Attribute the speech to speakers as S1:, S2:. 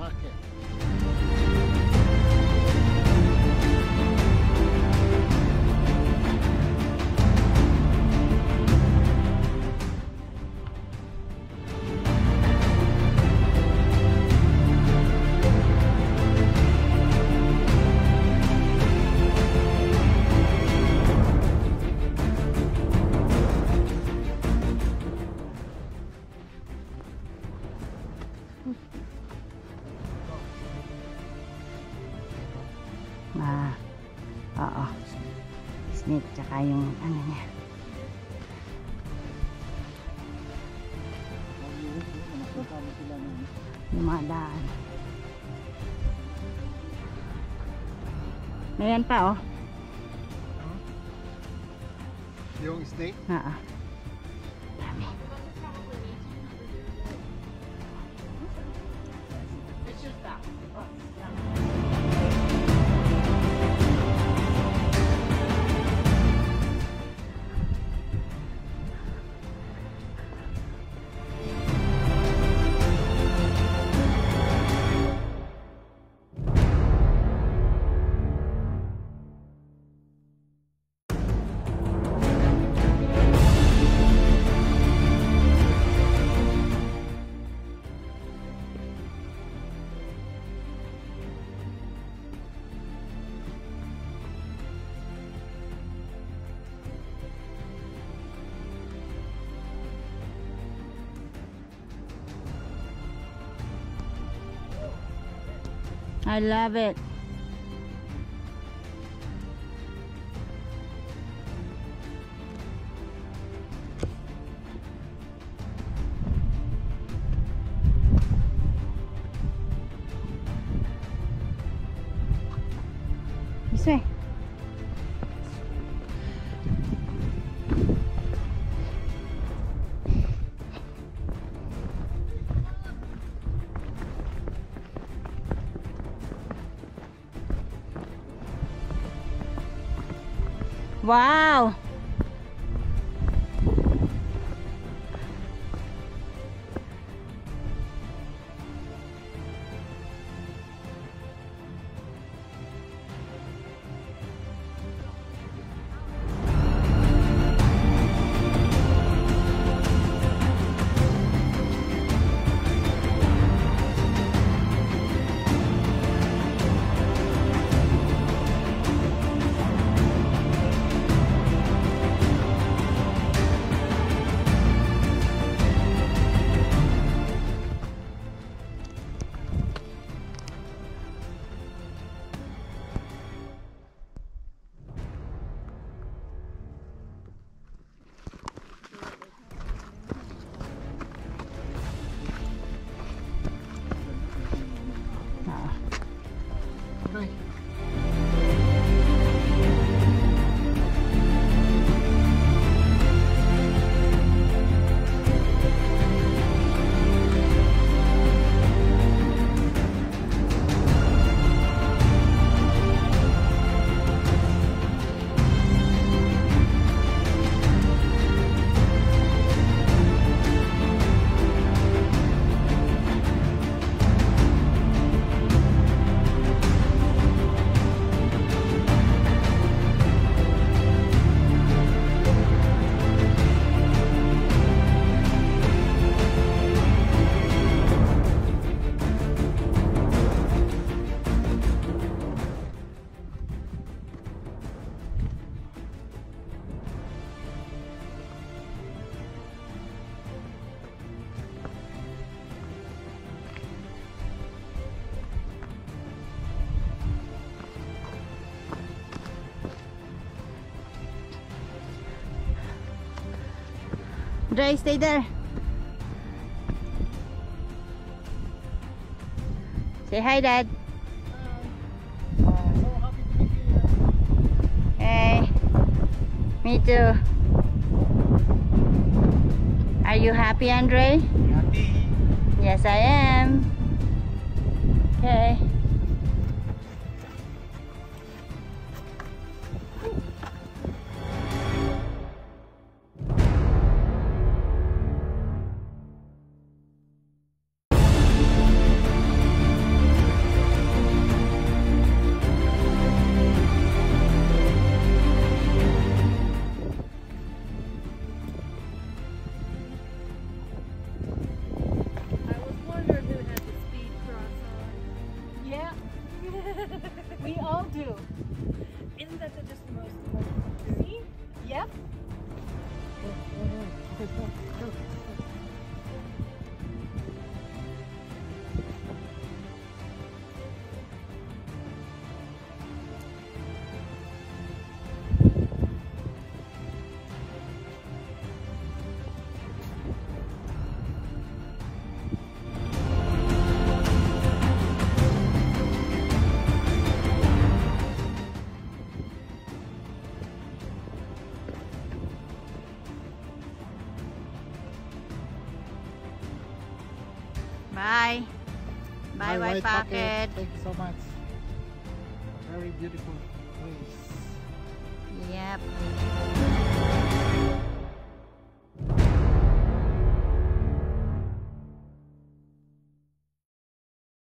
S1: Marquez. Snake, tsaka yung ano niya. Yung mga daan. Ayan pa, oh.
S2: Yung snake?
S1: Oo. I love it. This way. Wow! Dre, stay there. Say hi, Dad. Hey. Me too. Are you happy, Andre?
S2: Happy.
S1: Yes, I am. Okay.
S3: Bye.
S1: Bye, bye, white pocket. pocket.
S2: Thank you so much. Very beautiful place.
S1: Yep.